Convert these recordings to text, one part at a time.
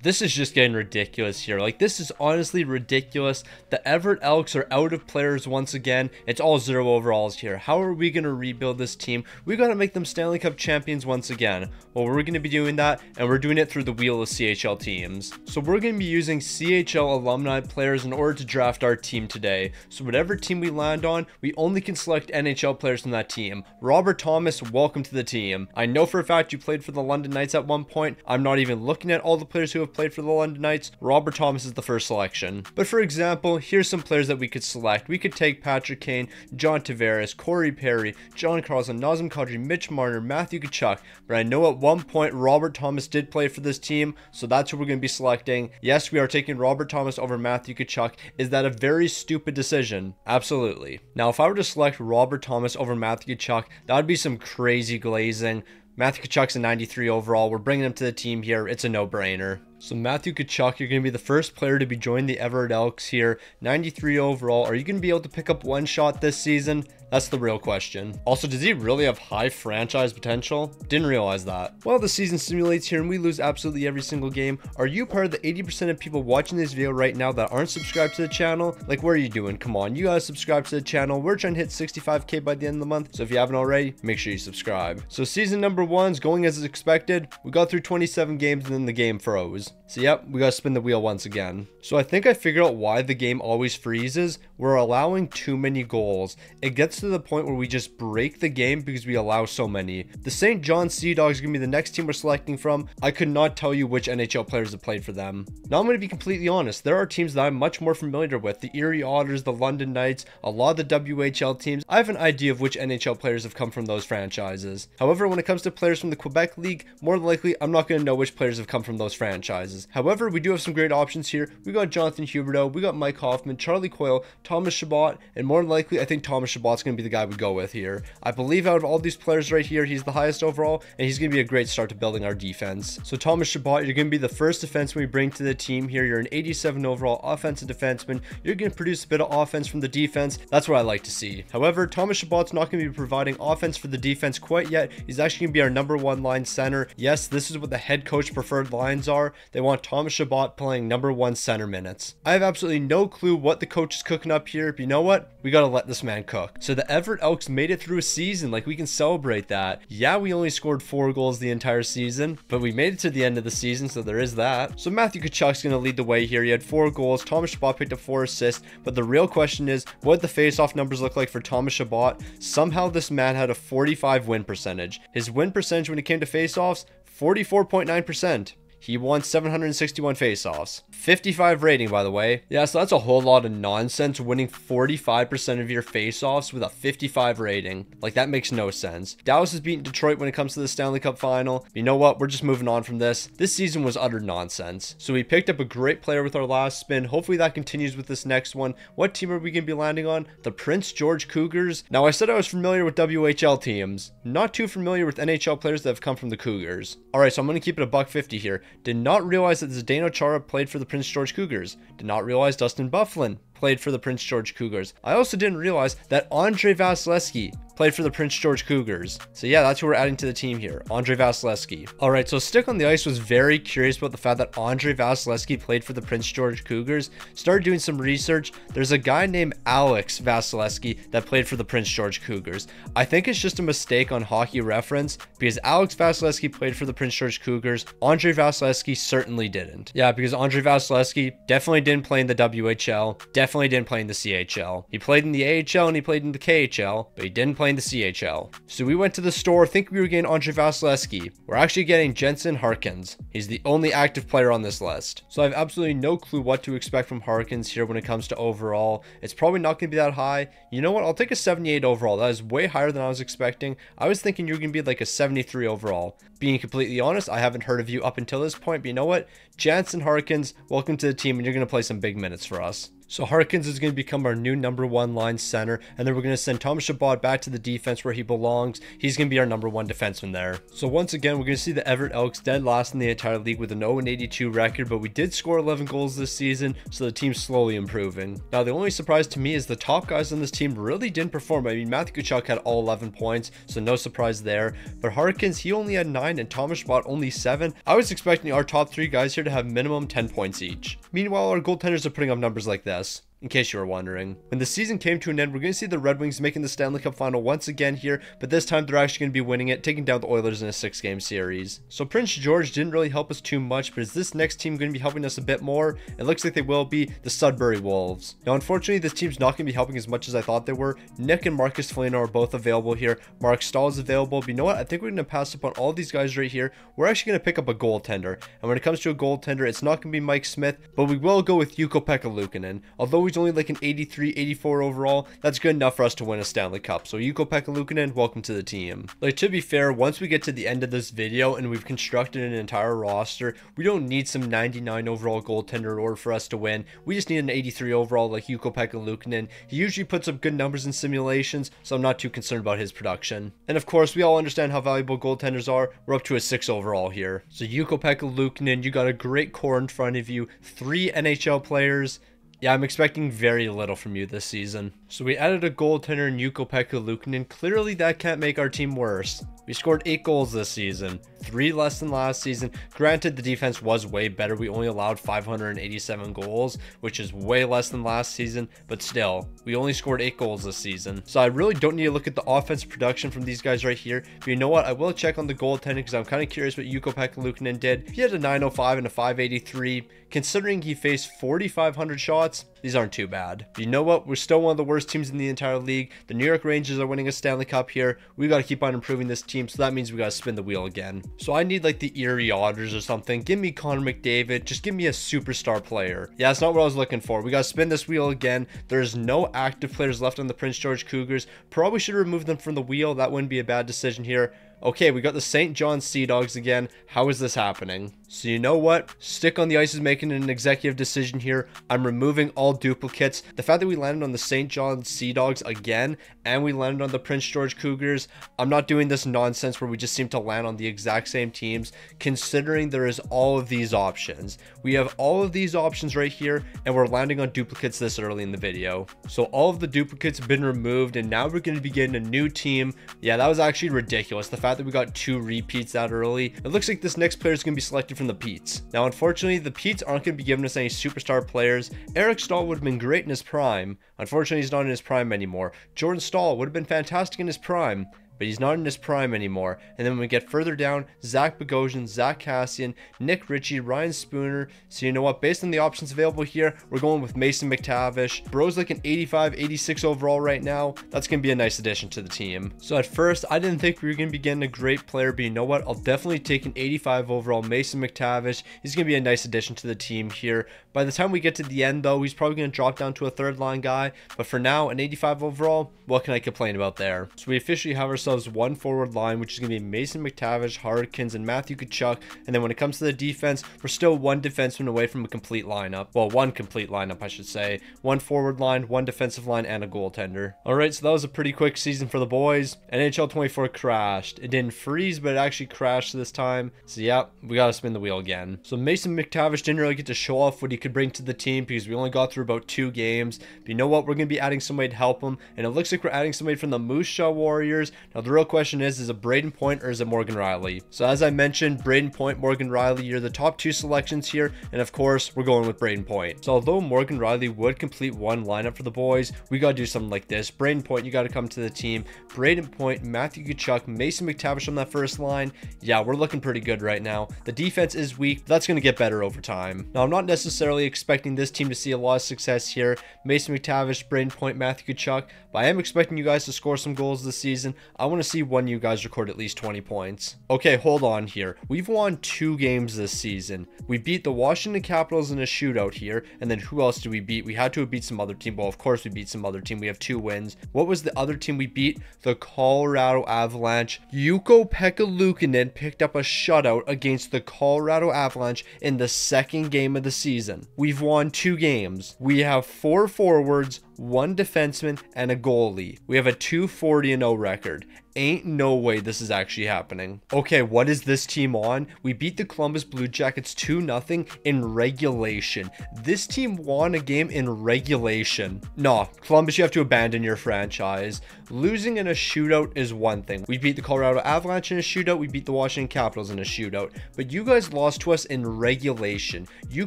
This is just getting ridiculous here. Like, this is honestly ridiculous. The Everett Elks are out of players once again. It's all zero overalls here. How are we going to rebuild this team? We got to make them Stanley Cup champions once again. Well, we're going to be doing that, and we're doing it through the wheel of CHL teams. So we're going to be using CHL alumni players in order to draft our team today. So whatever team we land on, we only can select NHL players from that team. Robert Thomas, welcome to the team. I know for a fact you played for the London Knights at one point. I'm not even looking at all the players who have played for the London Knights. Robert Thomas is the first selection. But for example, here's some players that we could select. We could take Patrick Kane, John Tavares, Corey Perry, John Carlson, Nazem Kadri, Mitch Marner, Matthew Tkachuk. But I know at one point Robert Thomas did play for this team, so that's who we're going to be selecting. Yes, we are taking Robert Thomas over Matthew Tkachuk. Is that a very stupid decision? Absolutely. Now, if I were to select Robert Thomas over Matthew Tkachuk, that would be some crazy glazing. Matthew Tkachuk's a 93 overall. We're bringing him to the team here. It's a no-brainer. So Matthew Tkachuk, you're going to be the first player to be joining the Everett Elks here. 93 overall. Are you going to be able to pick up one shot this season? That's the real question. Also, does he really have high franchise potential? Didn't realize that. While the season simulates here and we lose absolutely every single game, are you part of the 80% of people watching this video right now that aren't subscribed to the channel? Like, what are you doing? Come on, you gotta subscribe to the channel. We're trying to hit 65k by the end of the month, so if you haven't already, make sure you subscribe. So season number one's going as expected. We got through 27 games and then the game froze. So yep, we gotta spin the wheel once again. So I think I figured out why the game always freezes. We're allowing too many goals. It gets to the point where we just break the game because we allow so many. The St. John Sea Dogs going to be the next team we're selecting from. I could not tell you which NHL players have played for them. Now I'm going to be completely honest. There are teams that I'm much more familiar with. The Erie Otters, the London Knights, a lot of the WHL teams. I have an idea of which NHL players have come from those franchises. However, when it comes to players from the Quebec League, more than likely I'm not going to know which players have come from those franchises. However, we do have some great options here. We got Jonathan Huberdeau, we got Mike Hoffman, Charlie Coyle, Thomas Chabot, and more than likely I think Thomas Chabot's going to be the guy we go with here. I believe out of all these players right here, he's the highest overall, and he's going to be a great start to building our defense. So Thomas Chabot, you're going to be the first defenseman we bring to the team here. You're an 87 overall offensive defenseman. You're going to produce a bit of offense from the defense. That's what I like to see. However, Thomas Chabot's not going to be providing offense for the defense quite yet. He's actually going to be our number one line center. Yes, this is what the head coach preferred lines are. They want Thomas Chabot playing number one center minutes. I have absolutely no clue what the coach is cooking up here, but you know what? We got to let this man cook. So the Everett Elks made it through a season. Like we can celebrate that. Yeah, we only scored four goals the entire season, but we made it to the end of the season, so there is that. So Matthew Tkachuk's going to lead the way here. He had four goals. Thomas Chabot picked up four assists, but the real question is, what the face-off numbers look like for Thomas Chabot? Somehow this man had a 45 win percentage. His win percentage when it came to face-offs, 44.9%. He won 761 faceoffs. 55 rating, by the way. Yeah, so that's a whole lot of nonsense winning 45% of your faceoffs with a 55 rating. Like, that makes no sense. Dallas has beaten Detroit when it comes to the Stanley Cup final. You know what? We're just moving on from this. This season was utter nonsense. So we picked up a great player with our last spin. Hopefully that continues with this next one. What team are we going to be landing on? The Prince George Cougars. Now, I said I was familiar with WHL teams. Not too familiar with NHL players that have come from the Cougars. All right, so I'm going to keep it a buck 50 here. Did not realize that Zdeno Chara played for the Prince George Cougars. Did not realize Dustin Byfuglien played for the Prince George Cougars. I also didn't realize that Andrei Vasilevskiy played for the Prince George Cougars. So yeah, that's who we're adding to the team here, Andrei Vasilevskiy. All right, so Stick on the Ice was very curious about the fact that Andrei Vasilevskiy played for the Prince George Cougars. Started doing some research. There's a guy named Alex Vasilevskiy that played for the Prince George Cougars. I think it's just a mistake on hockey reference because Alex Vasilevskiy played for the Prince George Cougars. Andrei Vasilevskiy certainly didn't. Yeah, because Andrei Vasilevskiy definitely didn't play in the WHL, definitely didn't play in the CHL. He played in the AHL and he played in the KHL, but he didn't play in the CHL. So we went to the store thinking we were getting Andrei Vasilevskiy. We're actually getting Jansen Harkins. He's the only active player on this list. So I have absolutely no clue what to expect from Harkins here when it comes to overall. It's probably not going to be that high. You know what? I'll take a 78 overall. That is way higher than I was expecting. I was thinking you're going to be like a 73 overall. Being completely honest, I haven't heard of you up until this point, but you know what? Jansen Harkins, welcome to the team, and you're going to play some big minutes for us. So Harkins is going to become our new number one line center, and then we're going to send Thomas Chabot back to the defense where he belongs. He's going to be our number one defenseman there. So once again, we're going to see the Everett Elks dead last in the entire league with an 0-82 record, but we did score 11 goals this season, so the team's slowly improving. Now, the only surprise to me is the top guys on this team really didn't perform. I mean, Matthew Tkachuk had all 11 points, so no surprise there. But Harkins, he only had 9, and Thomas Chabot only 7. I was expecting our top three guys here to have minimum 10 points each. Meanwhile, our goaltenders are putting up numbers like this in case you were wondering. When the season came to an end, we're going to see the Red Wings making the Stanley Cup final once again here, but this time they're actually going to be winning it, taking down the Oilers in a six game series. So Prince George didn't really help us too much, but is this next team going to be helping us a bit more? It looks like they will be the Sudbury Wolves. Now, unfortunately, this team's not going to be helping as much as I thought they were. Nick and Marcus Foligno are both available here. Marc Staal is available, but you know what? I think we're going to pass up on all these guys right here. We're actually going to pick up a goaltender, and when it comes to a goaltender, it's not going to be Mike Smith, but we will go with Ukko-Pekka Luukkonen. Although he's only like an 83, 84 overall, that's good enough for us to win a Stanley Cup. So Ukko-Pekka Luukkonen, welcome to the team. Like to be fair, once we get to the end of this video and we've constructed an entire roster, we don't need some 99 overall goaltender in order for us to win. We just need an 83 overall like Ukko-Pekka Luukkonen. He usually puts up good numbers in simulations, so I'm not too concerned about his production. And of course, we all understand how valuable goaltenders are. We're up to a 6 overall here. So Ukko-Pekka Luukkonen, you got a great core in front of you, three NHL players, yeah, I'm expecting very little from you this season. So we added a goaltender in Ukko-Pekka Luukkonen. Clearly that can't make our team worse. We scored 8 goals this season, 3 less than last season. Granted, the defense was way better. We only allowed 587 goals, which is way less than last season, but still, we only scored 8 goals this season. So I really don't need to look at the offense production from these guys right here. But you know what? I will check on the goaltending because I'm kind of curious what Ukko-Pekka did. He had a 905 and a 583. Considering he faced 4,500 shots, these aren't too bad. But you know what? We're still one of the worst teams in the entire league. The New York Rangers are winning a Stanley Cup here. We got to keep on improving this team, so that means we got to spin the wheel again. So I need like the Erie Otters or something. Give me Connor McDavid. Just give me a superstar player. Yeah, that's not what I was looking for. We got to spin this wheel again. There's no active players left on the Prince George Cougars. Probably should remove them from the wheel. That wouldn't be a bad decision here. Okay, we got the St. John Sea Dogs again. How is this happening? So you know what? Stick on the Ice is making an executive decision here. I'm removing all duplicates. The fact that we landed on the St. John Sea Dogs again and we landed on the Prince George Cougars, I'm not doing this nonsense where we just seem to land on the exact same teams considering there is all of these options. We have all of these options right here and we're landing on duplicates this early in the video. So all of the duplicates have been removed and now we're going to be getting a new team. Yeah, that was actually ridiculous. The fact that we got two repeats that early. It looks like this next player is going to be selected from the Petes. Now, unfortunately, the Petes aren't going to be giving us any superstar players. Eric Staal would have been great in his prime. Unfortunately, he's not in his prime anymore. Jordan Staal would have been fantastic in his prime but he's not in his prime anymore. And then when we get further down, Zach Bogosian, Zach Kassian, Nick Ritchie, Ryan Spooner. So you know what? Based on the options available here, we're going with Mason McTavish. Bro's like an 85, 86 overall right now. That's going to be a nice addition to the team. So at first, I didn't think we were going to be getting a great player, but you know what? I'll definitely take an 85 overall Mason McTavish. He's going to be a nice addition to the team here. By the time we get to the end, though, he's probably going to drop down to a third line guy. But for now, an 85 overall, what can I complain about there? So we officially have ourselves ourselves one forward line, which is going to be Mason McTavish, Harkins, and Matthew Tkachuk. And then when it comes to the defense, we're still one defenseman away from a complete lineup. Well, one complete lineup, I should say. One forward line, one defensive line, and a goaltender. All right, so that was a pretty quick season for the boys. NHL 24 crashed. It didn't freeze, but it actually crashed this time. So yeah, we got to spin the wheel again. So Mason McTavish didn't really get to show off what he could bring to the team because we only got through about two games. But you know what? We're going to be adding somebody to help him. And it looks like we're adding somebody from the Moose Jaw Warriors. Now, the real question is, is it Brayden Point or is it Morgan Rielly? So as I mentioned, Brayden Point, Morgan Rielly, you're the top two selections here. And of course, we're going with Brayden Point. So although Morgan Rielly would complete one lineup for the boys, we got to do something like this. Brayden Point, you got to come to the team. Brayden Point, Matthew Tkachuk, Mason McTavish on that first line. Yeah, we're looking pretty good right now. The defense is weak, that's going to get better over time. Now, I'm not necessarily expecting this team to see a lot of success here. Mason McTavish, Brayden Point, Matthew Tkachuk, but I am expecting you guys to score some goals this season. I want to see when you guys record at least 20 points. Okay, hold on here. We've won two games this season. We beat the Washington Capitals in a shootout here, and then who else did we beat? We had to have beat some other team. Well, of course we beat some other team. We have two wins. What was the other team we beat? The Colorado Avalanche. Ukko-Pekka picked up a shutout against the Colorado Avalanche in the second game of the season. We've won two games. We have four forwards, one defenseman, and a goalie. We have a 240 0 record. Ain't no way this is actually happening. Okay, what is this team on? We beat the Columbus Blue Jackets 2 0 in regulation. This team won a game in regulation. Nah, Columbus, you have to abandon your franchise. Losing in a shootout is one thing. We beat the Colorado Avalanche in a shootout. We beat the Washington Capitals in a shootout. But you guys lost to us in regulation. You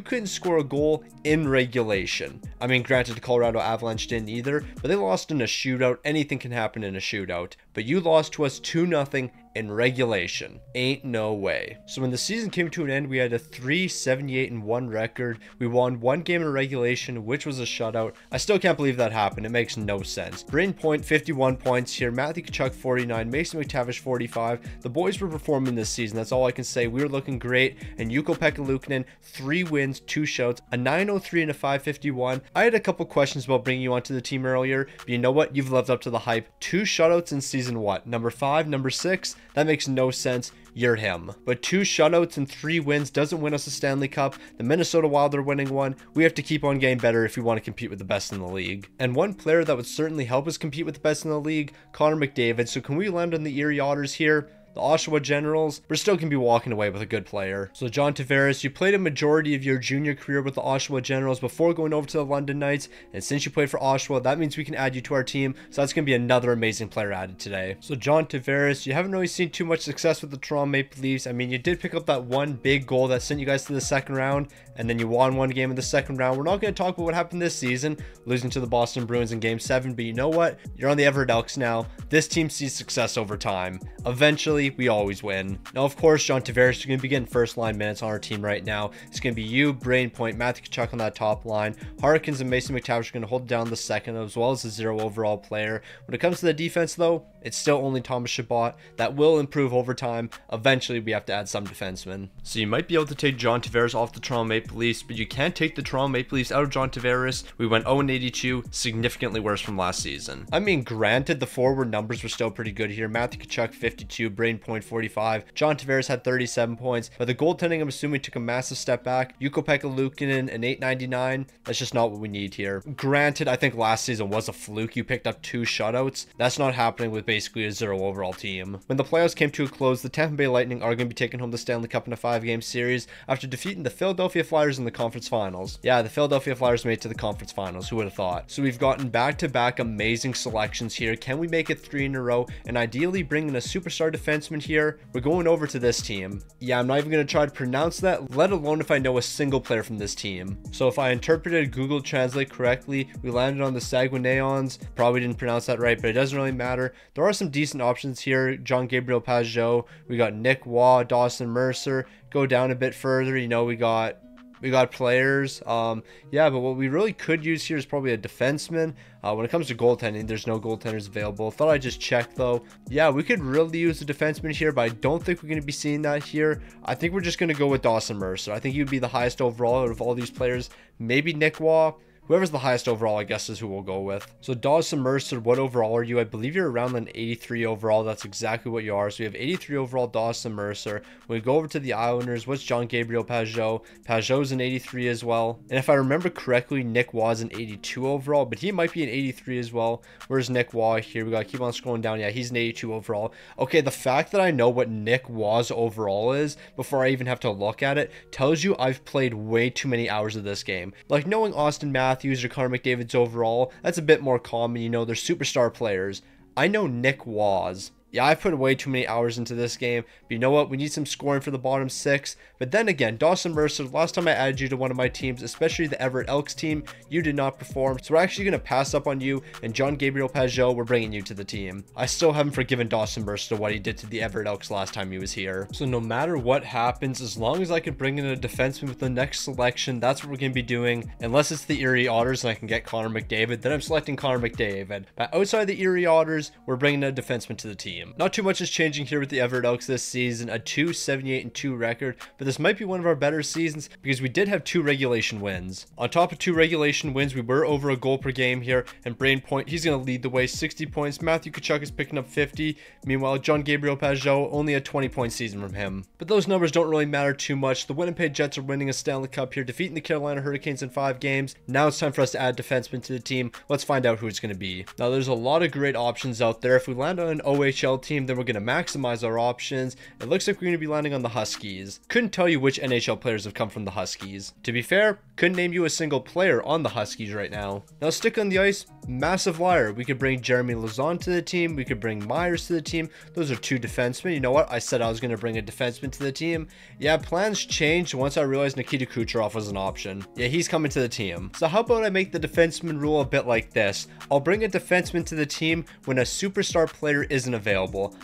couldn't score a goal in regulation. I mean, granted, the Colorado Avalanche didn't either, but they lost in a shootout. Anything can happen in a shootout. But you lost to us 2 0 in regulation. Ain't no way. So when the season came to an end, we had a 378 and 1 record. We won one game in regulation, which was a shutout. I still can't believe that happened. It makes no sense. Brayden Point 51 points here, Matthew Tkachuk 49, Mason McTavish 45. The boys were performing this season. That's all I can say. We were looking great. And Ukko Pekka three wins, two shouts, a 903 and a 551. I had a couple questions about bringing you onto the team earlier, but you know what? You've lived up to the hype. Two shutouts in season what? Number five, number six? That makes no sense. You're him. But two shutouts and three wins doesn't win us a Stanley Cup. The Minnesota Wild are winning one. We have to keep on getting better if we want to compete with the best in the league. And one player that would certainly help us compete with the best in the league, Connor McDavid. So can we land on the Erie Otters here? The Oshawa Generals, we're still going to be walking away with a good player. So John Tavares, you played a majority of your junior career with the Oshawa Generals before going over to the London Knights, and since you played for Oshawa, that means we can add you to our team, so that's going to be another amazing player added today. So John Tavares, you haven't really seen too much success with the Toronto Maple Leafs. I mean, you did pick up that one big goal that sent you guys to the second round, and then you won one game in the second round. We're not going to talk about what happened this season, losing to the Boston Bruins in game seven, but you know what? You're on the Everett Elks now. This team sees success over time. Eventually, we always win. Now, of course, John Tavares is going to be getting first line minutes on our team right now. It's going to be you, Brayden Point, Matthew Tkachuk on that top line. Harkins and Mason McTavish are going to hold down the second, as well as the zero overall player. When it comes to the defense, though, it's still only Thomas Chabot. That will improve over time. Eventually, we have to add some defensemen. So you might be able to take John Tavares off the Toronto Maple Leafs, but you can't take the Toronto Maple Leafs out of John Tavares. We went 0-82, significantly worse from last season. I mean, granted, the forward numbers were still pretty good here. Matthew Tkachuk, 52, Brayden Point, 45. John Tavares had 37 points, but the goaltending, I'm assuming, took a massive step back. Ukko Pekka Luukkonen, an 899. That's just not what we need here. Granted, I think last season was a fluke. You picked up two shutouts. That's not happening with basically a zero overall team. When the playoffs came to a close, the Tampa Bay Lightning are going to be taking home the Stanley Cup in a five-game series after defeating the Philadelphia Flyers in the conference finals. Yeah, the Philadelphia Flyers made it to the conference finals. Who would have thought? So we've gotten back-to-back amazing selections here. Can we make it three in a row and ideally bring in a superstar defenseman here? We're going over to this team. Yeah, I'm not even going to try to pronounce that, let alone if I know a single player from this team. So if I interpreted Google Translate correctly, we landed on the Saguenayons. Probably didn't pronounce that right, but it doesn't really matter. There are some decent options here. John Gabriel Pageau. We got Nick Waugh, Dawson Mercer. Go down a bit further. You know, we got we got players. Um, yeah, but what we really could use here is probably a defenseman. Uh, when it comes to goaltending, there's no goaltenders available. Thought I'd just check though. Yeah, we could really use a defenseman here, but I don't think we're going to be seeing that here. I think we're just going to go with Dawson Mercer. I think he'd be the highest overall out of all these players. Maybe Nick Waugh. Whoever's the highest overall, I guess, is who we'll go with. So Dawson Mercer, what overall are you? I believe you're around an 83 overall. That's exactly what you are. So we have 83 overall Dawson Mercer. When we go over to the Islanders, what's John Gabriel Pageau? Pageau's an 83 as well. And if I remember correctly, Nick was an 82 overall, but he might be an 83 as well. Where's Nick Waugh here? We gotta keep on scrolling down. Yeah, he's an 82 overall. Okay, the fact that I know what Nick Waugh's overall is before I even have to look at it tells you I've played way too many hours of this game. Like knowing Auston Matthews Matthews or Connor McDavid's overall, that's a bit more common. You know, they're superstar players. I know Nick Waz yeah, I've put way too many hours into this game, but you know what? We need some scoring for the bottom six. But then again, Dawson Mercer, last time I added you to one of my teams, especially the Everett Elks team, you did not perform. So we're actually going to pass up on you, and John Gabriel Pageau, we're bringing you to the team. I still haven't forgiven Dawson Mercer what he did to the Everett Elks last time he was here. So no matter what happens, as long as I can bring in a defenseman with the next selection, that's what we're going to be doing. Unless it's the Erie Otters and I can get Connor McDavid, then I'm selecting Connor McDavid. But outside the Erie Otters, we're bringing a defenseman to the team. Team. Not too much is changing here with the Everett Elks this season, a 278 and 2 record, but this might be one of our better seasons because we did have two regulation wins. On top of two regulation wins, we were over a goal per game here, and Brayden Point, he's going to lead the way, 60 points. Matthew Tkachuk is picking up 50. Meanwhile, John Gabriel Pageau, only a 20 point season from him. But those numbers don't really matter too much. The Winnipeg Jets are winning a Stanley Cup here, defeating the Carolina Hurricanes in five games. Now it's time for us to add defensemen to the team. Let's find out who it's going to be. Now, there's a lot of great options out there. If we land on an OHL team, then we're going to maximize our options. It looks like we're going to be landing on the Huskies. Couldn't tell you which NHL players have come from the Huskies. To be fair, couldn't name you a single player on the Huskies right now. Now, stick on the ice, massive liar. We could bring Jeremy Lauzon to the team. We could bring Myers to the team. Those are two defensemen. You know what? I said I was going to bring a defenseman to the team. Yeah, plans changed once I realized Nikita Kucherov was an option. Yeah, he's coming to the team. So how about I make the defenseman rule a bit like this? I'll bring a defenseman to the team when a superstar player isn't available.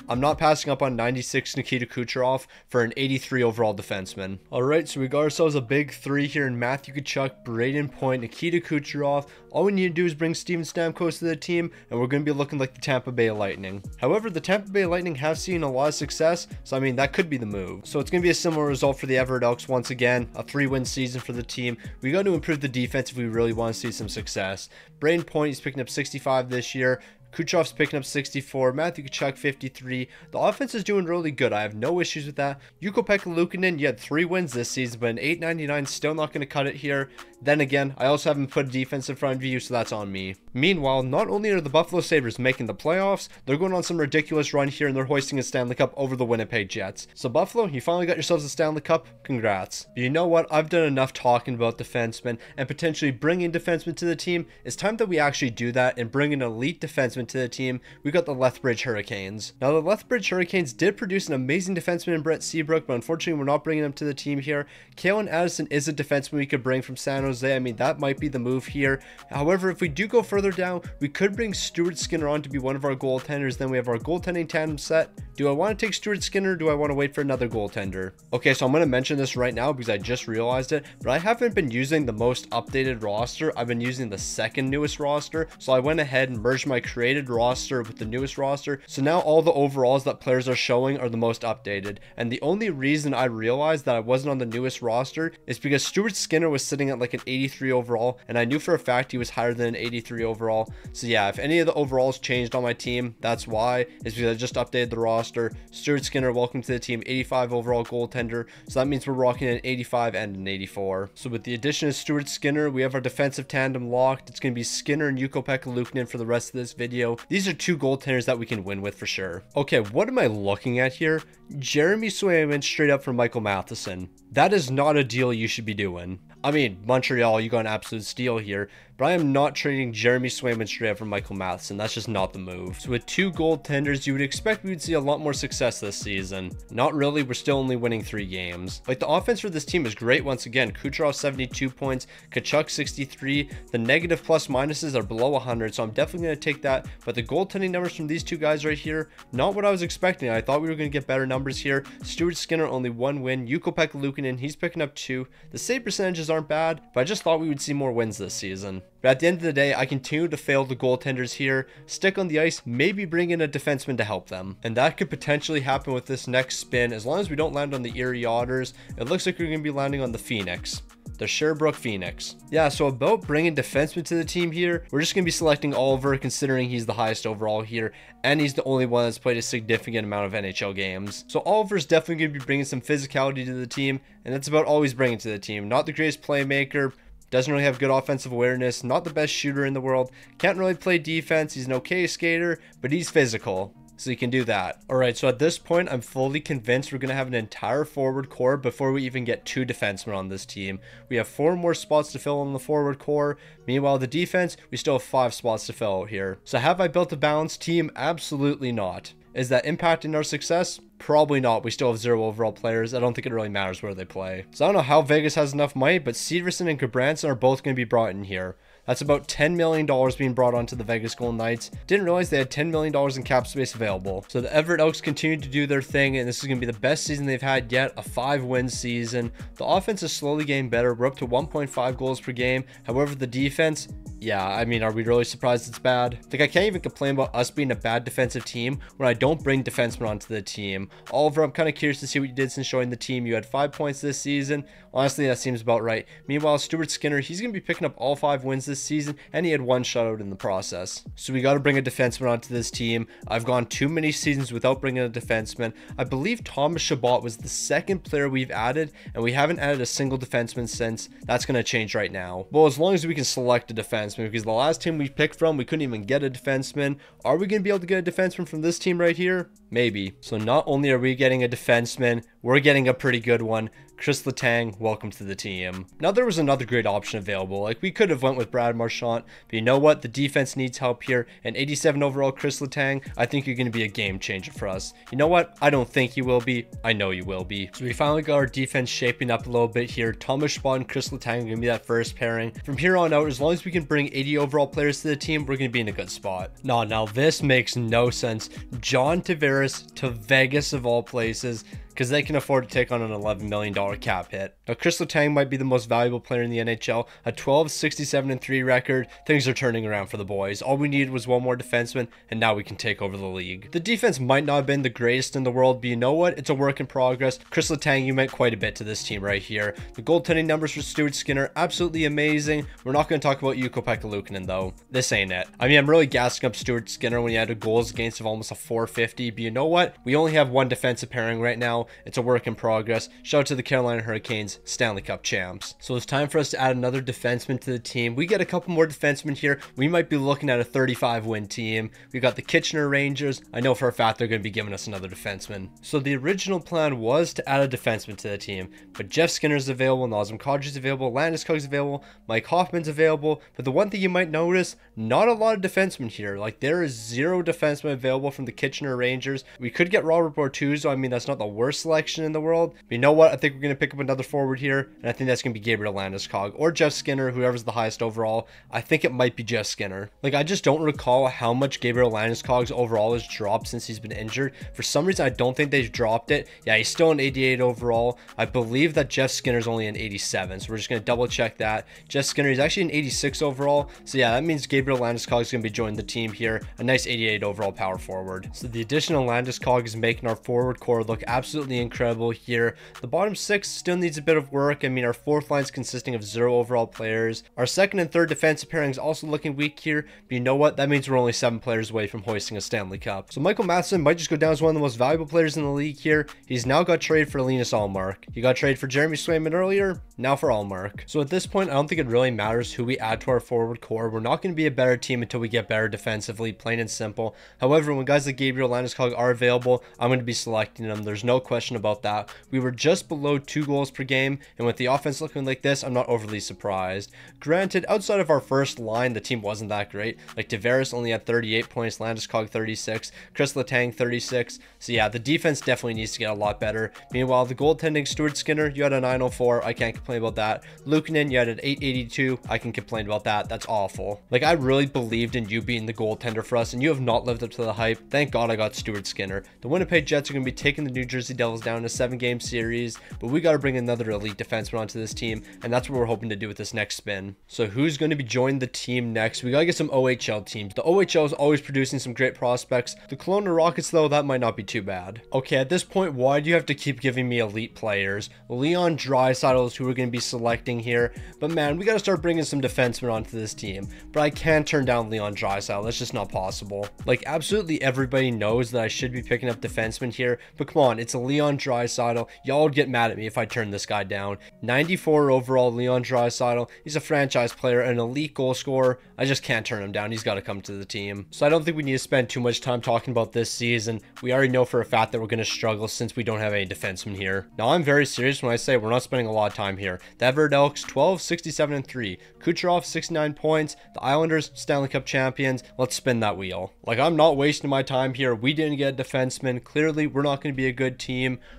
I'm not passing up on 96 Nikita Kucherov for an 83 overall defenseman. All right, so we got ourselves a big three here in Matthew Tkachuk, Brayden Point, Nikita Kucherov. All we need to do is bring Steven Stamkos to the team, and we're going to be looking like the Tampa Bay Lightning. However, the Tampa Bay Lightning have seen a lot of success, so I mean, that could be the move. So it's going to be a similar result for the Everett Elks once again, a three-win season for the team. We got to improve the defense if we really want to see some success. Brayden Point is picking up 65 this year. Kucherov's picking up 64, Matthew Tkachuk 53. The offense is doing really good. I have no issues with that. Ukko-Pekka Luukkonen, you had three wins this season, but an 899 still not going to cut it here. Then again, I also haven't put a defense in front of you, so that's on me. Meanwhile, not only are the Buffalo Sabres making the playoffs, they're going on some ridiculous run here and they're hoisting a Stanley Cup over the Winnipeg Jets. So Buffalo, you finally got yourselves a Stanley Cup. Congrats. But you know what? I've done enough talking about defensemen and potentially bringing defensemen to the team. It's time that we actually do that and bring an elite defenseman to the team. We got the Lethbridge Hurricanes. Now, the Lethbridge Hurricanes did produce an amazing defenseman in Brent Seabrook, but unfortunately, we're not bringing him to the team here. Calen Addison is a defenseman we could bring from San Jose. I mean, that might be the move here. However, if we do go further down, we could bring Stuart Skinner on to be one of our goaltenders. Then we have our goaltending tandem set. Do I want to take Stuart Skinner do I want to wait for another goaltender? Okay, so I'm going to mention this right now because I just realized it, but I haven't been using the most updated roster. I've been using the second newest roster. So I went ahead and merged my created roster with the newest roster. So now all the overalls that players are showing are the most updated. And the only reason I realized that I wasn't on the newest roster is because Stuart Skinner was sitting at like an 83 overall, and I knew for a fact he was higher than an 83 overall. So yeah, if any of the overalls changed on my team, that's why. Is because I just updated the roster. Stuart Skinner, welcome to the team, 85 overall goaltender. So that means we're rocking an 85 and an 84. So with the addition of Stuart Skinner, we have our defensive tandem locked. It's going to be Skinner and Ukko-Pekka Luukkonen for the rest of this video. These are two goaltenders that we can win with for sure. Okay, what am I looking at here? Jeremy Swayman straight up from Michael Matheson. That is not a deal you should be doing. I mean, Montreal, you got an absolute steal here, but I am not trading Jeremy Swayman straight up from Michael Matheson. That's just not the move. So with two goaltenders, you would expect we would see a lot more success this season. Not really, we're still only winning three games. Like the offense for this team is great once again. Kucherov 72 points, Tkachuk 63. The negative plus minuses are below 100, so I'm definitely going to take that. But the goaltending numbers from these two guys right here, not what I was expecting. I thought we were going to get better numbers here. Stuart Skinner only one win. Ukko-Pekka Luukkonen, he's picking up two. The save percentages aren't bad, but I just thought we would see more wins this season. But at the end of the day, I continue to fail the goaltenders here, stick on the ice, maybe bring in a defenseman to help them. And that could potentially happen with this next spin. As long as we don't land on the Erie Otters, it looks like we're going to be landing on the Phoenix the Sherbrooke Phoenix. Yeah, so about bringing defensemen to the team here, we're just going to be selecting Oliver considering he's the highest overall here, and he's the only one that's played a significant amount of NHL games. So Oliver's definitely going to be bringing some physicality to the team, and that's about all he's bringing to the team. Not the greatest playmaker, doesn't really have good offensive awareness, not the best shooter in the world, can't really play defense, he's an okay skater, but he's physical so you can do that. All right, so at this point, I'm fully convinced we're going to have an entire forward core before we even get two defensemen on this team. We have four more spots to fill on the forward core. Meanwhile, the defense, we still have five spots to fill out here. So have I built a balanced team? Absolutely not. Is that impacting our success? Probably not. We still have zero overall players. I don't think it really matters where they play. So I don't know how Vegas has enough money, but Severson and Gudbranson are both going to be brought in here. That's about $10 million being brought onto the Vegas Golden Knights. Didn't realize they had $10 million in cap space available. So the Everett Elks continue to do their thing, and this is going to be the best season they've had yet, a five-win season. The offense is slowly getting better. We're up to 1.5 goals per game. However, the defense Yeah, I mean, are we really surprised it's bad? Like, I can't even complain about us being a bad defensive team when I don't bring defensemen onto the team. Oliver, I'm kind of curious to see what you did since joining the team. You had five points this season. Honestly, that seems about right. Meanwhile, Stuart Skinner, he's going to be picking up all five wins this season, and he had one shutout in the process. So we got to bring a defenseman onto this team. I've gone too many seasons without bringing a defenseman. I believe Thomas Chabot was the second player we've added, and we haven't added a single defenseman since. That's going to change right now. Well, as long as we can select a defenseman, because the last team we picked from, we couldn't even get a defenseman. Are we going to be able to get a defenseman from this team right here? Maybe. So not only are we getting a defenseman, we're getting a pretty good one. Chris Letang, welcome to the team. Now there was another great option available. Like we could have went with Brad Marchand, but you know what? The defense needs help here. And 87 overall Chris Letang, I think you're going to be a game changer for us. You know what? I don't think you will be. I know you will be. So we finally got our defense shaping up a little bit here. Thomas Chabot and Chris Letang are going to be that first pairing. From here on out, as long as we can bring 80 overall players to the team, we're going to be in a good spot. No, now this makes no sense. John Tavares to Vegas of all places because they can afford to take on an $11 million cap hit. Now, Chris Letang might be the most valuable player in the NHL. A 12, 67, and 3 record. Things are turning around for the boys. All we needed was one more defenseman, and now we can take over the league. The defense might not have been the greatest in the world, but you know what? It's a work in progress. Chris Letang, you meant quite a bit to this team right here. The goaltending numbers for Stuart Skinner, absolutely amazing. We're not going to talk about Ukko-Pekka Luukkonen, though. This ain't it. I mean, I'm really gassing up Stuart Skinner when he had a goals against of almost a 450, but you know what? We only have one defensive pairing right now. It's a work in progress. Shout out to the Carolina Hurricanes, Stanley Cup champs. So it's time for us to add another defenseman to the team. We get a couple more defensemen here. We might be looking at a 35 win team. We got the Kitchener Rangers. I know for a fact they're going to be giving us another defenseman. So the original plan was to add a defenseman to the team, but Jeff Skinner's available, Nazem Kadri's available, Landis Landeskog's available, Mike Hoffman's available. But the one thing you might notice, not a lot of defensemen here. Like there is zero defensemen available from the Kitchener Rangers. We could get Robert Bortuzzo. I mean, that's not the worst selection in the world. But you know what? I think we're going to pick up another forward here, and I think that's going to be Gabriel Landeskog or Jeff Skinner, whoever's the highest overall. I think it might be Jeff Skinner. Like, I just don't recall how much Gabriel Landeskog's overall has dropped since he's been injured. For some reason, I don't think they've dropped it. Yeah, he's still an 88 overall. I believe that Jeff Skinner's only an 87, so we're just going to double check that. Jeff Skinner is actually an 86 overall. So yeah, that means Gabriel Landeskog is going to be joining the team here. A nice 88 overall power forward. So the addition of Landeskog is making our forward core look absolutely incredible here. The bottom six still needs a bit of work. I mean, our fourth line is consisting of zero overall players. Our second and third defensive pairing is also looking weak here. But you know what? That means we're only seven players away from hoisting a Stanley Cup. So Michael Matheson might just go down as one of the most valuable players in the league here. He's now got traded for Linus Ullmark. He got traded for Jeremy Swayman earlier, now for Ullmark. So at this point, I don't think it really matters who we add to our forward core. We're not going to be a better team until we get better defensively, plain and simple. However, when guys like Gabriel Landeskog are available, I'm going to be selecting them. There's no question about that. We were just below two goals per game, and with the offense looking like this, I'm not overly surprised. Granted, outside of our first line, the team wasn't that great. Like Tavares only had 38 points, Landeskog 36, Chris Letang 36. So yeah, the defense definitely needs to get a lot better. Meanwhile, the goaltending, Stuart Skinner, you had a 904. I can't complain about that. Luukkonen, you had an 882. I can complain about that. That's awful. Like I really believed in you being the goaltender for us, and you have not lived up to the hype. Thank God I got Stuart Skinner. The Winnipeg Jets are going to be taking the New Jersey Devils down a seven-game series, but we got to bring another elite defenseman onto this team, and that's what we're hoping to do with this next spin. So who's going to be joining the team next? We got to get some OHL teams. The OHL is always producing some great prospects. The Kelowna Rockets, though, that might not be too bad. Okay, at this point, why do you have to keep giving me elite players? Leon Draisaitl is who we're going to be selecting here, but man, we got to start bringing some defensemen onto this team. But I can't turn down Leon Draisaitl. That's just not possible. Like, absolutely everybody knows that I should be picking up defensemen here, but come on, it's a Leon Draisaitl. Y'all would get mad at me if I turn this guy down. 94 overall Leon Draisaitl. He's a franchise player, an elite goal scorer. I just can't turn him down. He's got to come to the team. So I don't think we need to spend too much time talking about this season. We already know for a fact that we're going to struggle since we don't have any defensemen here. Now, I'm very serious when I say we're not spending a lot of time here. The Everett Elks, 12, 67, and 3. Kucherov, 69 points. The Islanders, Stanley Cup champions. Let's spin that wheel. Like, I'm not wasting my time here. We didn't get a defenseman. Clearly, we're not going to be a good team.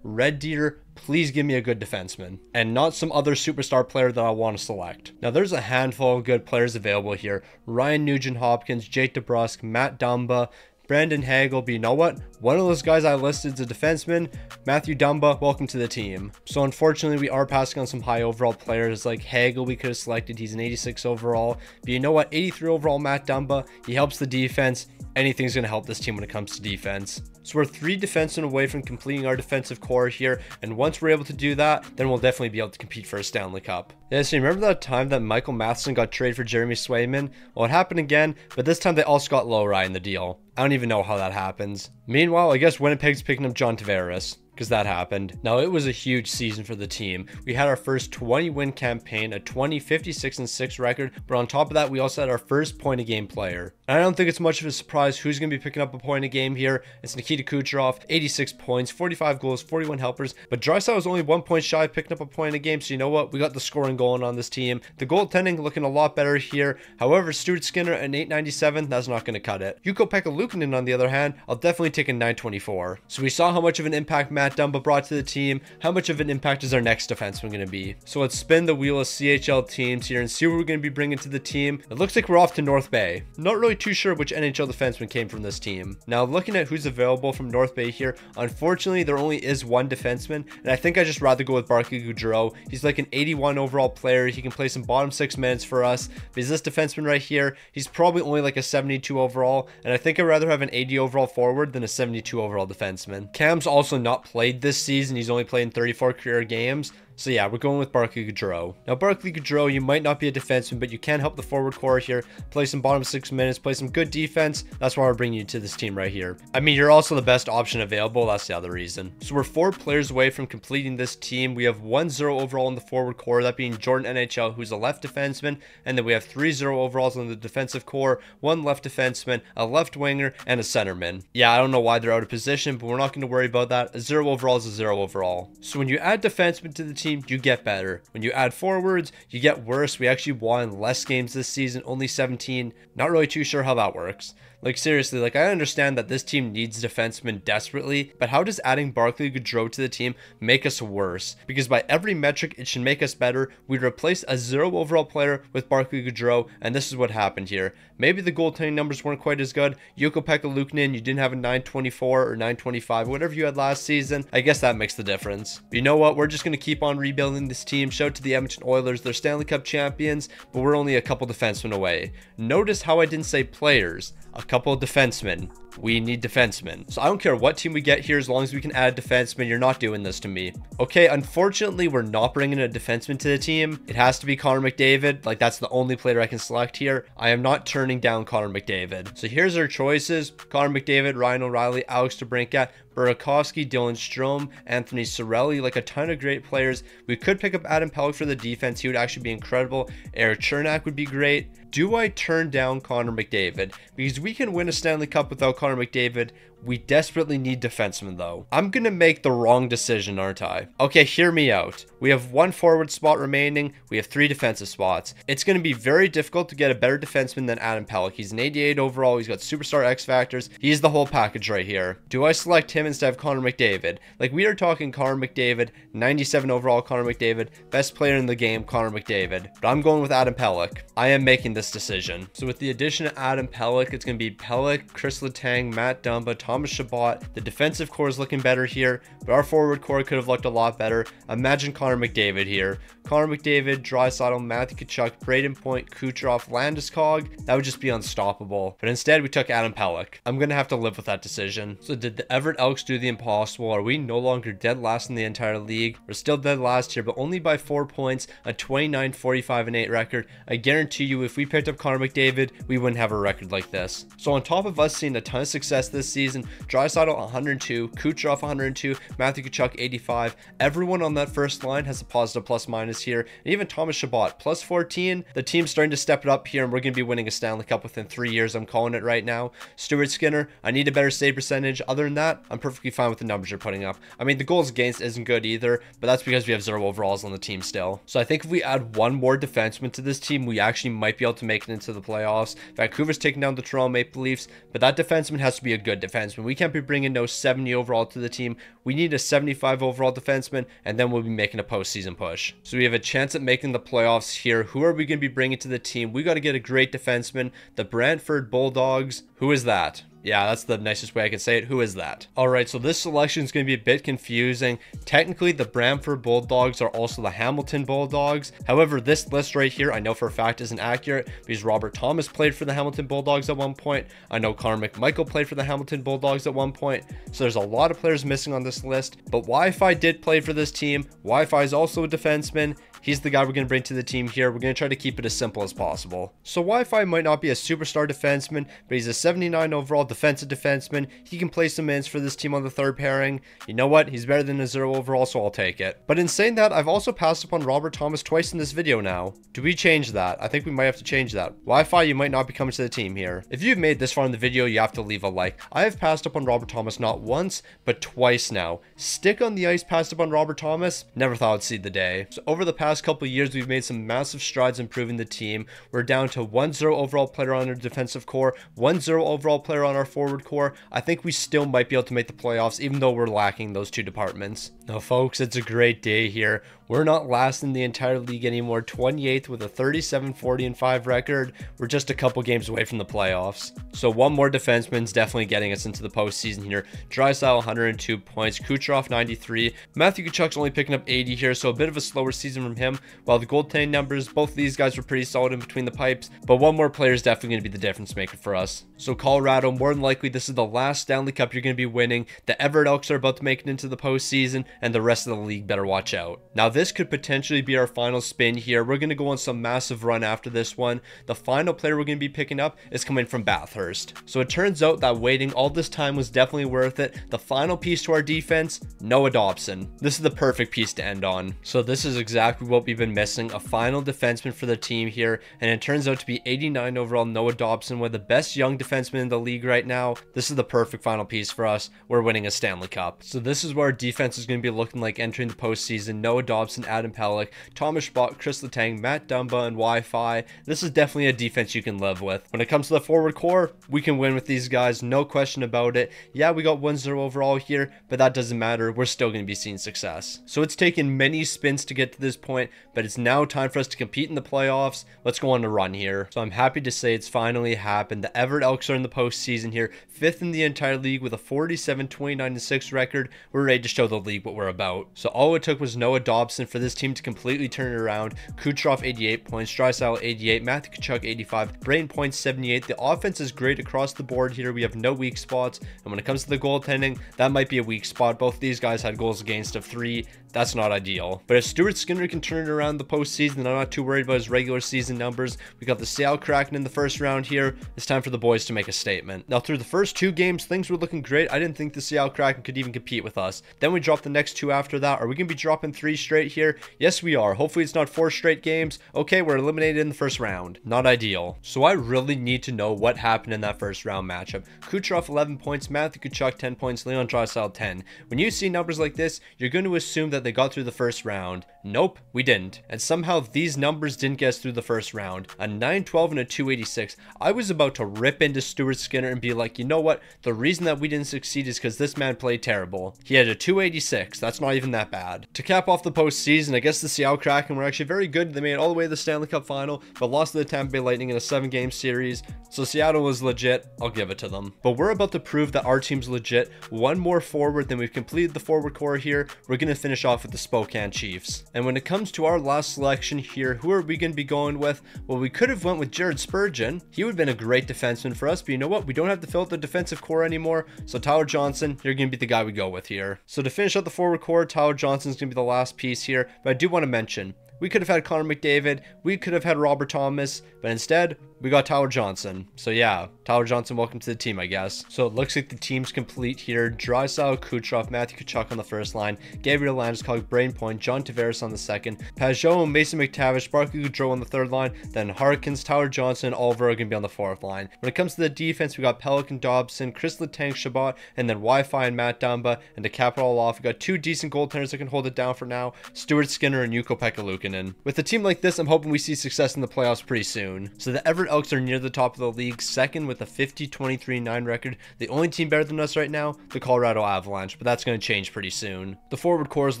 Red Deer, please give me a good defenseman and not some other superstar player that I want to select. Now, there's a handful of good players available here Ryan Nugent Hopkins, Jake DeBrusk, Matt Dumba, Brandon Hagel, but you know what? One of those guys I listed as a defenseman, Matthew Dumba, welcome to the team. So unfortunately, we are passing on some high overall players like Hagel we could have selected. He's an 86 overall. But you know what? 83 overall Matt Dumba. He helps the defense. Anything's going to help this team when it comes to defense. So we're three defensemen away from completing our defensive core here. And once we're able to do that, then we'll definitely be able to compete for a Stanley Cup. Yeah, so remember that time that Michael Matheson got traded for Jeremy Swayman? Well, it happened again, but this time they also got Lowry in the deal. I don't even know how that happens. Meanwhile, I guess Winnipeg's picking up John Tavares because that happened. Now, it was a huge season for the team. We had our first 20 win campaign, a 20, 56, and 6 record, but on top of that, we also had our first point a game player. And I don't think it's much of a surprise who's going to be picking up a point a game here. It's Nikita Kucherov, 86 points, 45 goals, 41 helpers, but Draisaitl was only one point shy of picking up a point a game, so you know what? We got the scoring going on this team. The goaltending looking a lot better here. However, Stuart Skinner at 897, that's not going to cut it. Ukko-Pekka Luukkonen, on the other hand, I'll definitely take a 924. So we saw how much of an impact Matt Dumba brought to the team. How much of an impact is our next defenseman going to be? So let's spin the wheel of CHL teams here and see what we're going to be bringing to the team. It looks like we're off to North Bay. Not really too sure which NHL defenseman came from this team. Now looking at who's available from North Bay here, unfortunately there only is one defenseman and I think I'd just rather go with Barclay Goodrow. He's like an 81 overall player. He can play some bottom six minutes for us. But this defenseman right here, he's probably only like a 72 overall and I think I'd rather have an 80 overall forward than a 72 overall defenseman. Cam's also not played this season. He's only played in 34 career games. So yeah, we're going with Barclay Goodrow. Now Barclay Goodrow, you might not be a defenseman, but you can help the forward core here. Play some bottom six minutes, play some good defense. That's why we're bringing you to this team right here. I mean, you're also the best option available. That's the other reason. So we're four players away from completing this team. We have one zero overall in the forward core, that being Jordan NHL, who's a left defenseman. And then we have three zero overalls on the defensive core, one left defenseman, a left winger, and a centerman. Yeah, I don't know why they're out of position, but we're not going to worry about that. A zero overall is a zero overall. So when you add defensemen to the team, you get better. When you add forwards, you get worse. We actually won less games this season, only 17. Not really too sure how that works. Like seriously, like I understand that this team needs defensemen desperately, but how does adding Barclay Goodrow to the team make us worse? Because by every metric, it should make us better. We replace a zero overall player with Barclay Goodrow, and this is what happened here. Maybe the goaltending numbers weren't quite as good. Ukko-Pekka Luukkonen, you didn't have a 924 or 925, whatever you had last season. I guess that makes the difference. But you know what? We're just going to keep on rebuilding this team. Show it to the Edmonton Oilers. They're Stanley Cup champions, but we're only a couple defensemen away. Notice how I didn't say players a couple of defensemen. We need defensemen. So I don't care what team we get here as long as we can add defensemen. You're not doing this to me. Okay, unfortunately, we're not bringing a defenseman to the team. It has to be Connor McDavid. Like, that's the only player I can select here. I am not turning down Connor McDavid. So here's our choices. Connor McDavid, Ryan O'Reilly, Alex DeBrincat, Burakovsky, Dylan Strome, Anthony Cirelli, like a ton of great players. We could pick up Adam Pelech for the defense. He would actually be incredible. Erik Cernak would be great. Do I turn down Connor McDavid? Because we can win a Stanley Cup without Connor McDavid. We desperately need defensemen though. I'm gonna make the wrong decision, aren't I? Okay, hear me out. We have one forward spot remaining. We have three defensive spots. It's gonna be very difficult to get a better defenseman than Adam Pelech. He's an 88 overall. He's got superstar X factors. He's the whole package right here. Do I select him instead of Connor McDavid? Like we are talking Connor McDavid, 97 overall Connor McDavid, best player in the game, Connor McDavid. But I'm going with Adam Pelech. I am making this decision. So with the addition of Adam Pelech, it's gonna be Pelech, Chris Letang, Matt Dumba, Tom Thomas Chabot. The defensive core is looking better here, but our forward core could have looked a lot better. Imagine Connor McDavid here. Connor McDavid, Draisaitl, Matthew Tkachuk, Brayden Point, Kucherov, Landeskog. That would just be unstoppable. But instead, we took Adam Pelech. I'm going to have to live with that decision. So did the Everett Elks do the impossible? Are we no longer dead last in the entire league? We're still dead last here, but only by four points, a 29, 45, and 8 record. I guarantee you, if we picked up Connor McDavid, we wouldn't have a record like this. So on top of us seeing a ton of success this season, Draisaitl 102, Kucherov 102, Matthew Tkachuk 85. Everyone on that first line has a positive plus minus here. And even Thomas Chabot plus 14. The team's starting to step it up here and we're going to be winning a Stanley Cup within three years. I'm calling it right now. Stuart Skinner, I need a better save percentage. Other than that, I'm perfectly fine with the numbers you're putting up. I mean, the goals against isn't good either, but that's because we have zero overalls on the team still. So I think if we add one more defenseman to this team, we actually might be able to make it into the playoffs. Vancouver's taking down the Toronto Maple Leafs, but that defenseman has to be a good defenseman defenseman. We can't be bringing no 70 overall to the team. We need a 75 overall defenseman, and then we'll be making a postseason push. So we have a chance at making the playoffs here. Who are we going to be bringing to the team? We got to get a great defenseman. The Brantford Bulldogs. Who is that? Yeah, that's the nicest way I can say it. Who is that? All right, so this selection is going to be a bit confusing. Technically, the Brantford Bulldogs are also the Hamilton Bulldogs. However, this list right here, I know for a fact isn't accurate because Robert Thomas played for the Hamilton Bulldogs at one point. I know Connor McMichael played for the Hamilton Bulldogs at one point. So there's a lot of players missing on this list. But Wi-Fi did play for this team. Wi-Fi is also a defenseman. He's the guy we're going to bring to the team here. We're going to try to keep it as simple as possible. So Wi-Fi might not be a superstar defenseman, but he's a 79 overall defensive defenseman. He can play some minutes for this team on the third pairing. You know what? He's better than a zero overall, so I'll take it. But in saying that, I've also passed upon Robert Thomas twice in this video now. Do we change that? I think we might have to change that. Wi-Fi, you might not be coming to the team here. If you've made this far in the video, you have to leave a like. I have passed up on Robert Thomas not once, but twice now. Stick on the ice passed up on Robert Thomas. Never thought I'd see the day. So over the past couple years, we've made some massive strides improving the team. We're down to 1-0 overall player on our defensive core, 1-0 overall player on our forward core. I think we still might be able to make the playoffs, even though we're lacking those two departments. Now, folks, it's a great day here. We're not last in the entire league anymore, 28th with a 37 40 and 5 record. We're just a couple games away from the playoffs. So one more defenseman's definitely getting us into the postseason here. Draisaitl 102 points, Kucherov 93. Matthew Tkachuk's only picking up 80 here, so a bit of a slower season from him. While the goaltending numbers, both of these guys were pretty solid in between the pipes, but one more player is definitely going to be the difference maker for us. So Colorado, more than likely, this is the last Stanley Cup you're going to be winning. The Everett Elks are about to make it into the postseason, and the rest of the league better watch out. Now this this could potentially be our final spin here. We're going to go on some massive run after this one. The final player we're going to be picking up is coming from Bathurst. So it turns out that waiting all this time was definitely worth it. The final piece to our defense, Noah Dobson. This is the perfect piece to end on. So this is exactly what we've been missing, a final defenseman for the team here. And it turns out to be 89 overall Noah Dobson, one of the best young defensemen in the league right now. This is the perfect final piece for us. We're winning a Stanley Cup. So this is where our defense is going to be looking like entering the postseason. Noah Dobson Adam Pelech, Thomas Chabot, Chris Letang, Matt Dumba, and Wi-Fi. This is definitely a defense you can live with. When it comes to the forward core, we can win with these guys, no question about it. Yeah, we got 1-0 overall here, but that doesn't matter. We're still going to be seeing success. So it's taken many spins to get to this point, but it's now time for us to compete in the playoffs. Let's go on a run here. So I'm happy to say it's finally happened. The Everett Elks are in the postseason here, fifth in the entire league with a 47 29 6 record. We're ready to show the league what we're about. So all it took was Noah Dobson for this team to completely turn it around. Kucherov 88 points, Draisaitl 88, Matthew Tkachuk 85, Brayden Point's 78. The offense is great across the board here. We have no weak spots. And when it comes to the goaltending, that might be a weak spot. Both these guys had goals against of three. That's not ideal. But if Stuart Skinner can turn it around the postseason, I'm not too worried about his regular season numbers. We got the Seattle Kraken in the first round here. It's time for the boys to make a statement. Now, through the first two games, things were looking great. I didn't think the Seattle Kraken could even compete with us. Then we dropped the next two after that. Are we going to be dropping three straight here? Yes, we are. Hopefully, it's not four straight games. Okay, we're eliminated in the first round. Not ideal. So I really need to know what happened in that first round matchup. Kucherov 11 points, Matthew Tkachuk 10 points, Leon Draisaitl 10. When you see numbers like this, you're going to assume that they got through the first round. Nope, we didn't. And somehow these numbers didn't get us through the first round. A 912 and a 286. I was about to rip into Stuart Skinner and be like, you know what? The reason that we didn't succeed is because this man played terrible. He had a 286. That's not even that bad. To cap off the postseason, I guess the Seattle Kraken were actually very good. They made it all the way to the Stanley Cup final, but lost to the Tampa Bay Lightning in a seven game series. So Seattle was legit. I'll give it to them. But we're about to prove that our team's legit. One more forward, then we've completed the forward core here. We're going to finish off with the Spokane Chiefs. And when it comes to our last selection here, who are we going to be going with? Well, we could have went with Jared Spurgeon. He would have been a great defenseman for us, but you know what? We don't have to fill out the defensive core anymore. So Tyler Johnson, you're going to be the guy we go with here. So to finish out the forward core, Tyler Johnson's going to be the last piece here. But I do want to mention, we could have had Connor McDavid. We could have had Robert Thomas. But instead, we got Tyler Johnson. So yeah, Tyler Johnson, welcome to the team, I guess. So it looks like the team's complete here. Draisaitl, Kucherov, Matthew Tkachuk on the first line, Gabriel Landeskog, Brayden Point, John Tavares on the second, Pageau, Mason McTavish, Barclay Goodrow on the third line, then Harkins, Tyler Johnson, Oliver are going to be on the fourth line. When it comes to the defense, we got Pelican Dobson, Chris Letang, Chabot, and then Wi-Fi and Matt Dumba. And to cap it all off, we got two decent goaltenders that can hold it down for now, Stuart Skinner and Ukko Pekka Luukkonen. With a team like this, I'm hoping we see success in the playoffs pretty soon. So the Everett Elks are near the top of the league, second with a 50-23-9 record. The only team better than us right now, the Colorado Avalanche, but that's going to change pretty soon. The forward core is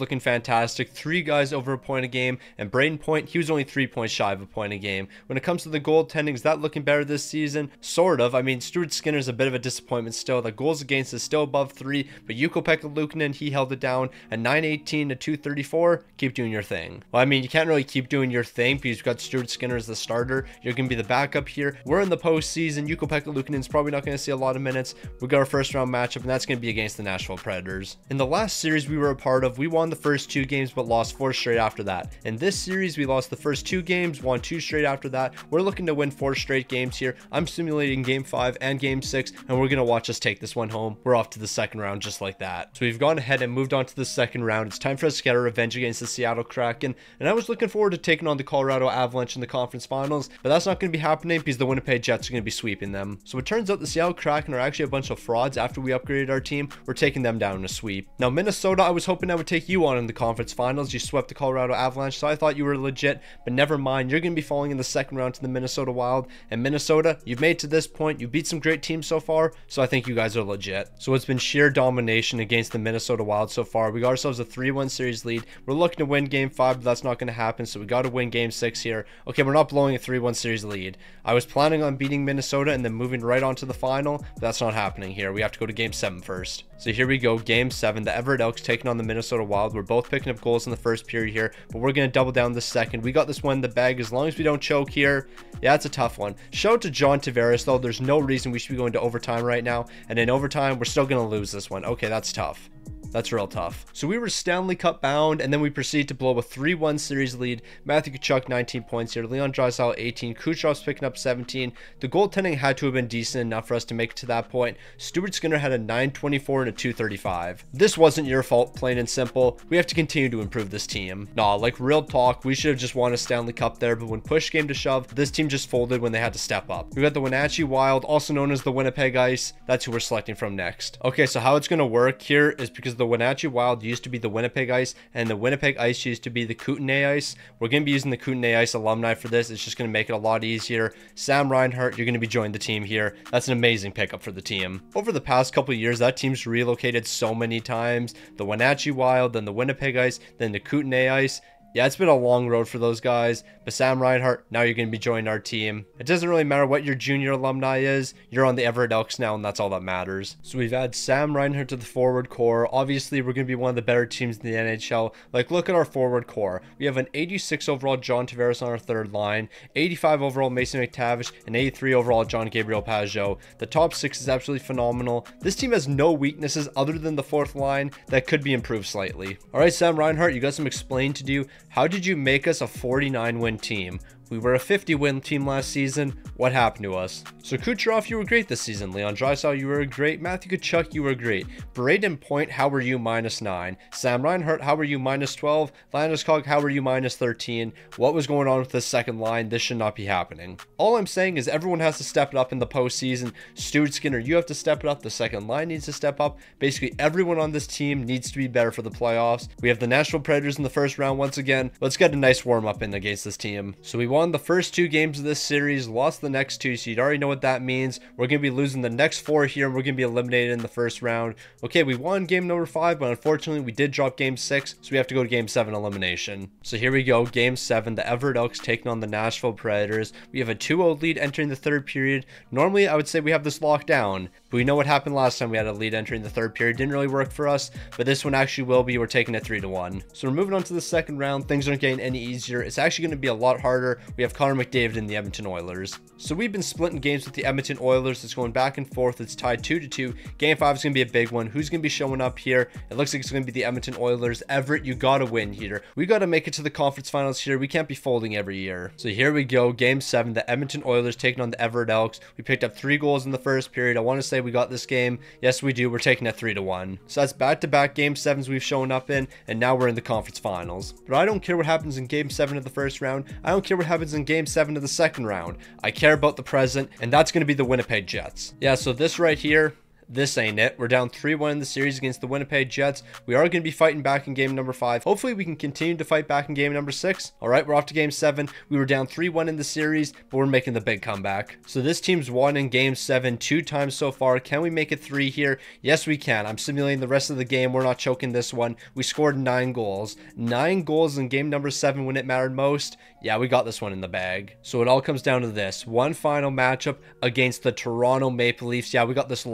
looking fantastic. Three guys over a point a game, and Brayden Point, he was only three points shy of a point a game. When it comes to the goaltending, is that looking better this season? Sort of. I mean, Stuart Skinner's a bit of a disappointment still. The goals against is still above three, but Ukko-Pekka Luukkonen, he held it down at 918 to 234. Keep doing your thing. Well, I mean, you can't really keep doing your thing because you've got Stuart Skinner as the starter. You're going to be the backup here. We're in the postseason. Ukko-Pekka Luukkonen's probably not going to see a lot of minutes. We got our first round matchup, and that's going to be against the Nashville Predators. In the last series we were a part of, we won the first two games, but lost four straight after that. In this series, we lost the first two games, won two straight after that. We're looking to win four straight games here. I'm simulating game five and game six, and we're going to watch us take this one home. We're off to the second round just like that. So we've gone ahead and moved on to the second round. It's time for us to get our revenge against the Seattle Kraken, and I was looking forward to taking on the Colorado Avalanche in the conference finals, but that's not going to be happening because the Winnipeg Jets are going to be sweeping them. So it turns out the Seattle Kraken are actually a bunch of frauds after we upgraded our team. We're taking them down in a sweep. Now, Minnesota, I was hoping I would take you on in the conference finals. You swept the Colorado Avalanche, so I thought you were legit, but never mind. You're going to be falling in the second round to the Minnesota Wild. And Minnesota, you've made to this point. You beat some great teams so far, so I think you guys are legit. So it's been sheer domination against the Minnesota Wild so far. We got ourselves a 3 1 series lead. We're looking to win game five, but that's not going to happen, so we got to win game six here. Okay, we're not blowing a 3 1 series lead. I was planning on beating Minnesota and then moving right on to the final, that's not happening here. We have to go to game seven first. So here we go, game seven. The Everett Elks taking on the Minnesota Wild. We're both picking up goals in the first period here, but we're going to double down the second. We got this one in the bag as long as we don't choke here. Yeah, it's a tough one. Shout out to John Tavares, though. There's no reason we should be going to overtime right now. And in overtime, we're still going to lose this one. Okay, that's tough. That's real tough. So we were Stanley Cup bound, and then we proceeded to blow a 3-1 series lead. Matthew Tkachuk, 19 points here. Leon Draisaitl, 18. Kucherov's picking up 17. The goaltending had to have been decent enough for us to make it to that point. Stuart Skinner had a 924 and a 235. This wasn't your fault, plain and simple. We have to continue to improve this team. Nah, like real talk, we should have just won a Stanley Cup there, but when push came to shove, this team just folded when they had to step up. We got the Wenatchee Wild, also known as the Winnipeg Ice. That's who we're selecting from next. Okay, so how it's going to work here is because the Wenatchee Wild used to be the Winnipeg Ice, and the Winnipeg Ice used to be the Kootenay Ice. We're going to be using the Kootenay Ice alumni for this. It's just going to make it a lot easier. Sam Reinhart, you're going to be joining the team here. That's an amazing pickup for the team. Over the past couple years, that team's relocated so many times. The Wenatchee Wild, then the Winnipeg Ice, then the Kootenay Ice. Yeah, it's been a long road for those guys, but Sam Reinhart, now you're going to be joining our team. It doesn't really matter what your junior alumni is, you're on the Everett Elks now, and that's all that matters. So we've had Sam Reinhart to the forward core. Obviously, we're going to be one of the better teams in the NHL. Like, look at our forward core. We have an 86 overall John Tavares on our third line, 85 overall Mason McTavish, and 83 overall John Gabriel Pageau. The top six is absolutely phenomenal. This team has no weaknesses other than the fourth line that could be improved slightly. All right, Sam Reinhart, you got some explaining to do. How did you make us a 49 win team? We were a 50 win team last season. What happened to us? So Kucherov, you were great this season. Leon Draisaitl, you were great. Matthew Tkachuk, you were great. Brayden Point, how were you minus 9? Sam Reinhart, how were you minus 12? Landeskog, how were you minus 13? What was going on with the second line? This should not be happening. All I'm saying is everyone has to step it up in the postseason. Stuart Skinner, you have to step it up. The second line needs to step up. Basically, everyone on this team needs to be better for the playoffs. We have the Nashville Predators in the first round once again. Let's get a nice warm up in against this team. So we won the first two games of this series, lost the next two, so you'd already know what that means. We're going to be losing the next four here, and we're going to be eliminated in the first round. Okay, we won game number five, but unfortunately, we did drop game six, so we have to go to game seven elimination. So here we go, game seven. The Everett Elks taking on the Nashville Predators. We have a 2 0 lead entering the third period. Normally, I would say we have this locked down, but we know what happened last time we had a lead entering the third period. Didn't really work for us, but this one actually will be. We're taking it 3 to 1. So we're moving on to the second round. Things aren't getting any easier. It's actually going to be a lot harder. We have Connor McDavid and the Edmonton Oilers. So we've been splitting games with the Edmonton Oilers. It's going back and forth. It's tied 2 to 2. Game 5 is going to be a big one. Who's going to be showing up here? It looks like it's going to be the Edmonton Oilers. Everett, you got to win here. We got to make it to the conference finals here. We can't be folding every year. So here we go. Game 7. The Edmonton Oilers taking on the Everett Elks. We picked up three goals in the first period. I want to say we got this game. Yes, we do. We're taking it 3 to 1. So that's back to back game 7s we've shown up in, and now we're in the conference finals. But I don't care what happens in game 7 of the first round. I don't care what happens in game 7 of the second round. I care about the present, and that's going to be the Winnipeg Jets. Yeah, so this right here, This ain't it. We're down 3-1 in the series against the Winnipeg Jets. We are going to be fighting back in game number 5. Hopefully we can continue to fight back in game number 6. All right, we're off to game 7. We were down 3-1 in the series, but we're making the big comeback. So this team's won in game 7 two times so far. Can we make it 3 here? Yes, we can. I'm simulating the rest of the game. We're not choking this one. We scored 9 goals. 9 goals in game number 7 when it mattered most. Yeah, we got this one in the bag. So it all comes down to this. One final matchup against the Toronto Maple Leafs. Yeah, we got this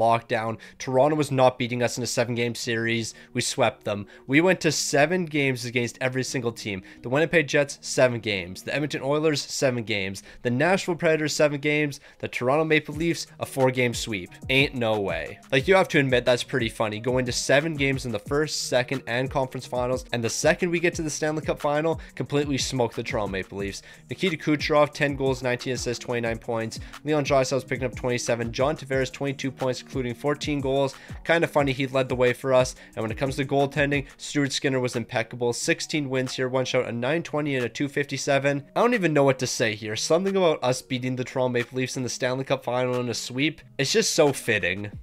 lockdown. Toronto was not beating us in a seven game series. We swept them. We went to seven games against every single team. The Winnipeg Jets, seven games. The Edmonton Oilers, seven games. The Nashville Predators, seven games. The Toronto Maple Leafs, a four game sweep. Ain't no way. Like, you have to admit, that's pretty funny. Going to seven games in the first, second, and conference finals. And the second we get to the Stanley Cup final, completely smoke the Toronto Maple Leafs. Nikita Kucherov, 10 goals, 19 assists, 29 points. Leon Draisaitl picking up 27. John Tavares, 22 points, including 14 goals. Kind of funny, he led the way for us. And when it comes to goaltending, Stuart Skinner was impeccable. 16 wins here, one shot, a 920 and a 257. I don't even know what to say here. Something about us beating the Toronto Maple Leafs in the Stanley Cup final in a sweep. It's just so fitting.